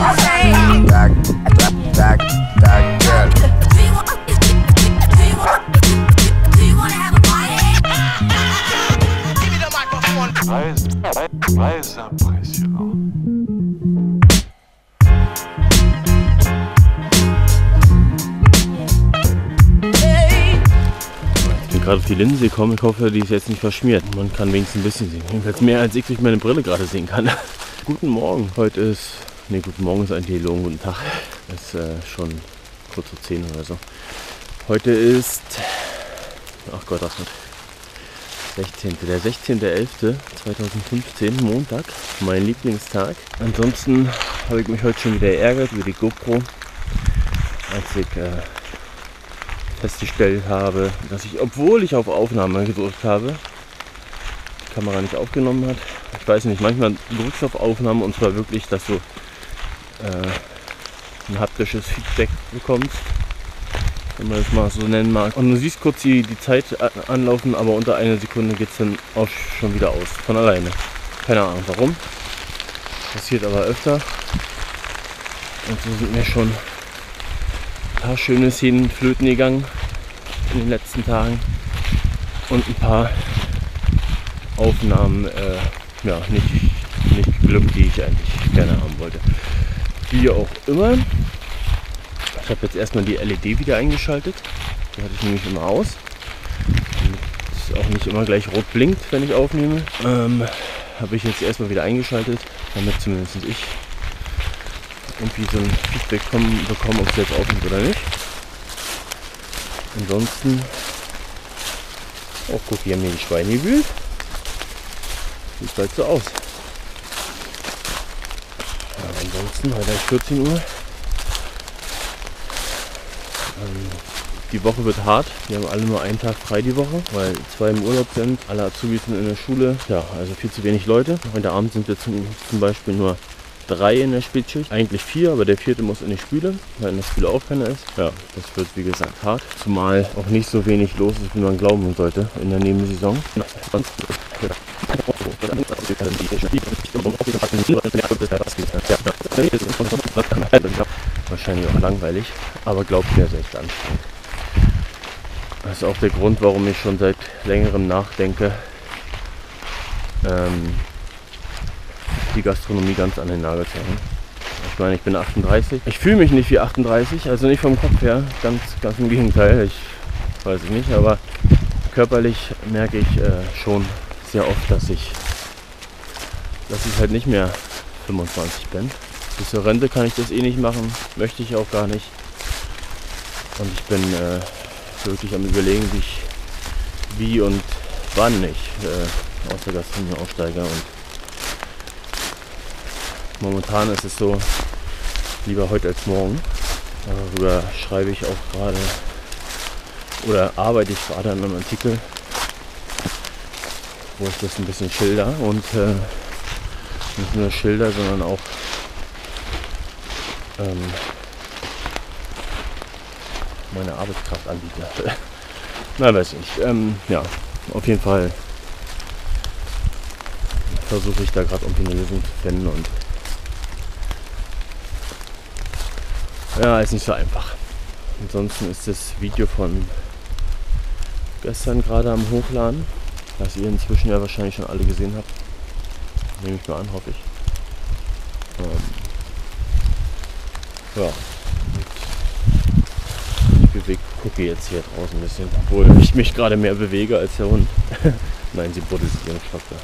Back, back, gerade auf die Linse gekommen. Ich hoffe, die ist jetzt nicht verschmiert. Man kann wenigstens ein bisschen sehen. Jedenfalls mehr, als ich durch meine Brille gerade sehen kann. guten Morgen. Heute ist. Ne, guten Morgen ist eigentlich gelogen. Guten Tag. Es ist äh, schon kurz vor 10 oder so. Heute ist. Ach Gott, was mit. 16. Der 16.11.2015, Montag, mein Lieblingstag. Ansonsten habe ich mich heute schon wieder ärgert über die GoPro, als ich äh, festgestellt habe, dass ich, obwohl ich auf Aufnahme gedrückt habe, die Kamera nicht aufgenommen hat. Ich weiß nicht, manchmal drückst du auf Aufnahme und zwar wirklich, dass du äh, ein haptisches Feedback bekommst, wenn man das mal so nennen mag. Und du siehst kurz die, die Zeit anlaufen, aber unter einer Sekunde geht es dann auch schon wieder aus, von alleine. Keine Ahnung warum. Passiert aber öfter. Und so sind mir schon ein paar schöne Szenen flöten gegangen in den letzten Tagen und ein paar Aufnahmen äh, ja, nicht, nicht geglückt, die ich eigentlich gerne haben wollte. Wie auch immer, ich habe jetzt erstmal die LED wieder eingeschaltet. Die hatte ich nämlich immer aus. Damit es auch nicht immer gleich rot blinkt, wenn ich aufnehme. Ähm, habe ich jetzt erstmal wieder eingeschaltet, damit zumindest ich irgendwie so ein Feedback kommen, bekommen, ob es jetzt aufnimmt oder nicht. Ansonsten, oh guck, hier haben hier die Schweine gewühlt. Sieht bald so aus. Ja, ansonsten, heute ist 14 Uhr. Ähm, Die Woche wird hart. Wir haben alle nur einen Tag frei die Woche, weil zwei im Urlaub sind. Alle Azubis sind in der Schule. Ja, also viel zu wenig Leute. Heute Abend sind wir zum, zum Beispiel nur drei in der Spätschicht. Eigentlich vier, aber der vierte muss in die Spüle, weil in der Spüle auch keiner ist. Ja, das wird wie gesagt hart. Zumal auch nicht so wenig los ist, wie man glauben sollte in der Nebensaison. Wahrscheinlich auch langweilig, aber glaubt mir, echt anstrengend. Das ist auch der Grund, warum ich schon seit längerem nachdenke, ähm, die Gastronomie ganz an den Nagel zu hängen. Ich meine, ich bin 38. Ich fühle mich nicht wie 38, also nicht vom Kopf her, ganz, ganz im Gegenteil. Ich weiß es nicht, aber körperlich merke ich äh, schon sehr oft, dass ich, dass ich halt nicht mehr 25 bin. Bis zur Rente kann ich das eh nicht machen, möchte ich auch gar nicht. Und ich bin äh, wirklich am überlegen, wie ich, wie und wann ich äh, aus der Gastronomie aussteige. Und momentan ist es so, lieber heute als morgen. Darüber schreibe ich auch gerade oder arbeite ich gerade an einem Artikel, wo ich das ein bisschen schilder und äh, nicht nur schilder, sondern auch ähm, meine Arbeitskraft anbiete. Na, weiß ich. Ähm, ja, auf jeden Fall versuche ich da gerade irgendwie eine Lösung zu finden und ja, ist nicht so einfach. Ansonsten ist das Video von gestern gerade am Hochladen, das ihr inzwischen ja wahrscheinlich schon alle gesehen habt. Nehme ich mal an, hoffe ich. Ähm, ja. Ich bewege, gucke jetzt hier draußen ein bisschen, obwohl ich mich gerade mehr bewege als der Hund. Nein, sie buddelt sich ihren Stock da.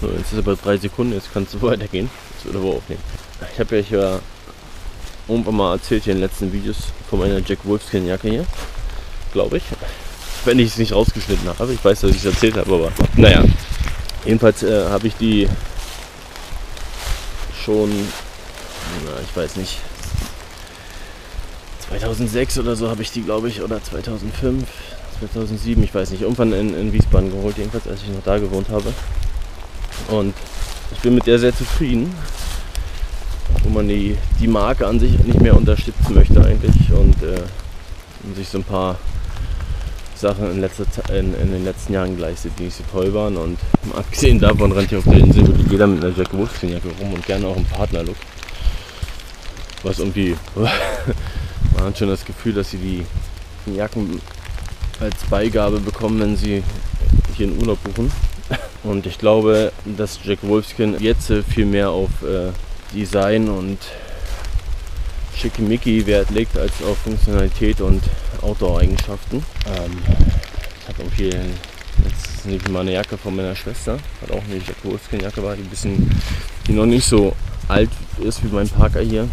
So, jetzt ist aber drei Sekunden, jetzt kannst du weitergehen. Das wird aber aufnehmen. Ich habe ja hier irgendwann mal erzählt hier in den letzten Videos von meiner Jack Wolfskin Jacke hier. Glaube ich. Wenn ich es nicht rausgeschnitten habe. Ich weiß, dass ich es erzählt habe, aber naja. Jedenfalls äh, habe ich die schon, na, ich weiß nicht, 2006 oder so habe ich die, glaube ich, oder 2005, 2007, ich weiß nicht, irgendwann in, in Wiesbaden geholt, jedenfalls als ich noch da gewohnt habe. Und ich bin mit der sehr zufrieden, wo man die, die Marke an sich nicht mehr unterstützen möchte eigentlich und, äh, und sich so ein paar Sachen in, letzter, in, in den letzten Jahren geleistet, die nicht so toll waren. Und abgesehen davon rennt hier auf der Insel wirklich jeder mit einer Jack Wolfskin-Jacke rum und gerne auch im Partnerlook. Was irgendwie, man hat schon das Gefühl, dass sie die Jacken als Beigabe bekommen, wenn sie hier in Urlaub buchen. Und ich glaube, dass Jack Wolfskin jetzt viel mehr auf äh, Design und Schickimicki Wert legt als auf Funktionalität und Outdoor-Eigenschaften. Ähm, ich habe auch hier, jetzt nehme ich mal eine Jacke von meiner Schwester, hat auch eine Jacke war, die bisschen, die noch nicht so alt ist wie mein Parker hier.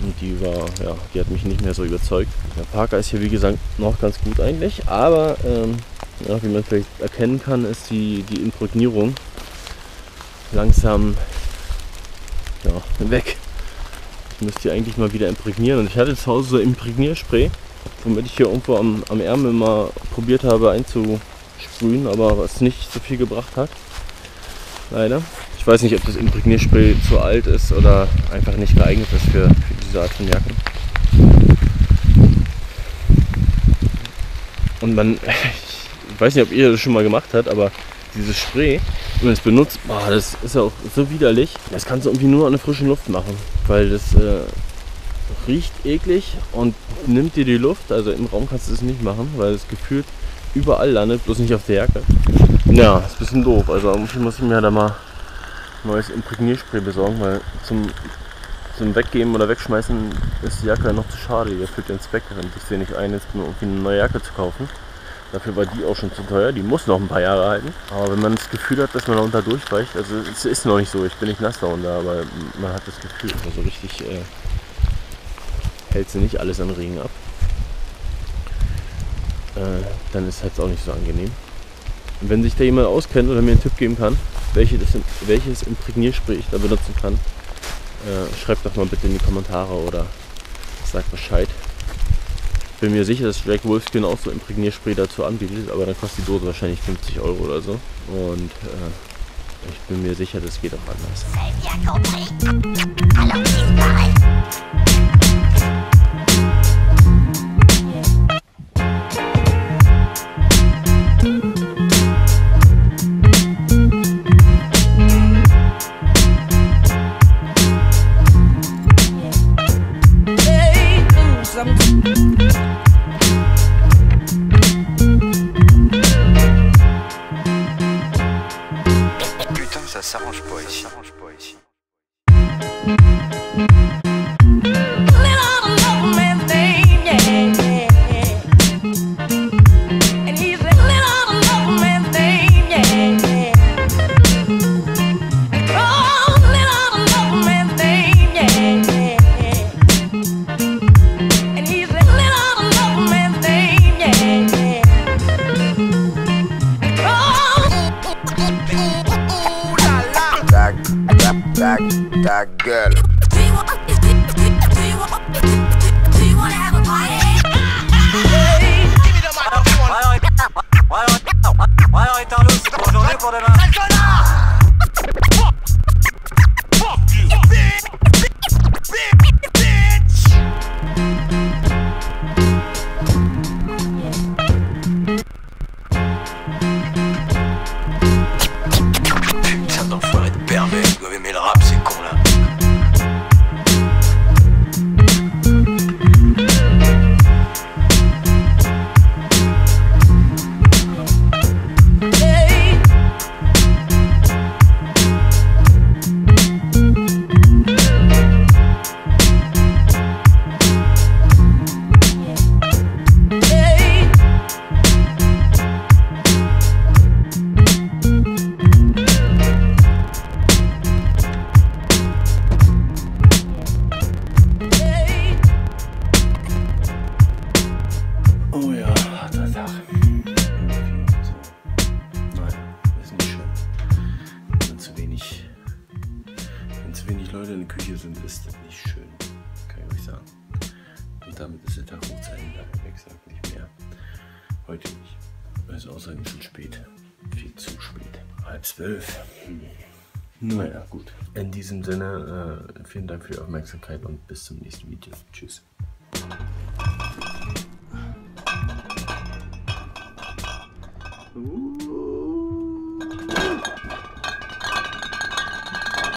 Und die war, ja, die hat mich nicht mehr so überzeugt. Der Parker ist hier wie gesagt noch ganz gut eigentlich, aber ähm, ja, wie man vielleicht erkennen kann, ist die, die Imprägnierung langsam ja, weg. Müsste die eigentlich mal wieder imprägnieren. Und ich hatte zu Hause so Imprägnierspray, womit ich hier irgendwo am, am Ärmel mal probiert habe einzusprühen, aber was nicht so viel gebracht hat. Leider. Ich weiß nicht, ob das Imprägnierspray zu alt ist oder einfach nicht geeignet ist für, für diese Art von Jacken. Und man, ich weiß nicht, ob ihr das schon mal gemacht habt, aber dieses Spray, wenn man es benutzt, boah, das ist ja auch so widerlich. Das kannst du irgendwie nur an der frischen Luft machen, weil das äh, riecht eklig und nimmt dir die Luft. Also im Raum kannst du es nicht machen, weil es gefühlt überall landet, bloß nicht auf der Jacke. Ja, ist ein bisschen doof. Also muss ich mir da mal neues Imprägnierspray besorgen, weil zum, zum Weggeben oder Wegschmeißen ist die Jacke ja noch zu schade. Die erfüllt den Zweck. Und ich sehe nicht ein, jetzt nur irgendwie eine neue Jacke zu kaufen. Dafür war die auch schon zu teuer. Die muss noch ein paar Jahre halten. Aber wenn man das Gefühl hat, dass man da unter durchweicht, also es ist noch nicht so, ich bin nicht nass darunter, aber man hat das Gefühl, also richtig äh, hält sie nicht alles an Regen ab. Äh, dann ist es auch nicht so angenehm. Und wenn sich da jemand auskennt oder mir einen Tipp geben kann, welche das, welches Imprägnierspray ich da benutzen kann, äh, schreibt doch mal bitte in die Kommentare oder sagt Bescheid. Ich bin mir sicher, dass Jack Wolfskin auch so Imprägnierspray dazu anbietet, aber dann kostet die Dose wahrscheinlich 50 Euro oder so. Und äh, ich bin mir sicher, das geht auch anders. Oh ja. Irgendwie so. Nein, ist nicht schön. Wenn zu wenig, wenn zu wenig Leute in der Küche sind, ist das nicht schön. Kann ich euch sagen. Und damit ist der Tag hoch zu Ende. Wie gesagt, nicht mehr. Heute nicht. Es ist außerdem schon spät. Viel zu spät. Halb zwölf. Hm. Naja, gut. In diesem Sinne, äh, vielen Dank für die Aufmerksamkeit und bis zum nächsten Video. Tschüss. Ooh.